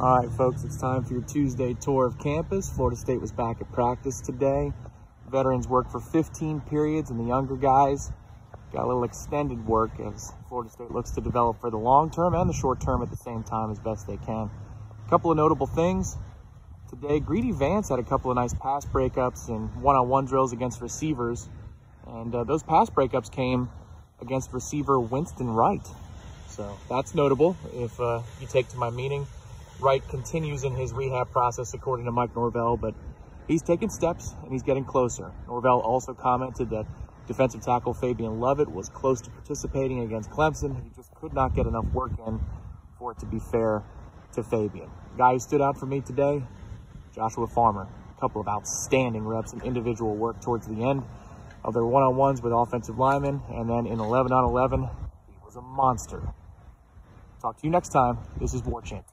All right, folks, it's time for your Tuesday tour of campus. Florida State was back at practice today. Veterans worked for 15 periods, and the younger guys got a little extended work as Florida State looks to develop for the long term and the short term at the same time as best they can. A couple of notable things. Today, Greedy Vance had a couple of nice pass breakups and one-on-one drills against receivers. And uh, those pass breakups came against receiver Winston Wright. So that's notable if uh, you take to my meaning. Wright continues in his rehab process, according to Mike Norvell, but he's taking steps and he's getting closer. Norvell also commented that defensive tackle Fabian Lovett was close to participating against Clemson. He just could not get enough work in for it to be fair to Fabian. The guy who stood out for me today, Joshua Farmer. A couple of outstanding reps and individual work towards the end of their one-on-ones with offensive linemen. And then in 11 on 11, he was a monster. Talk to you next time. This is Warchant.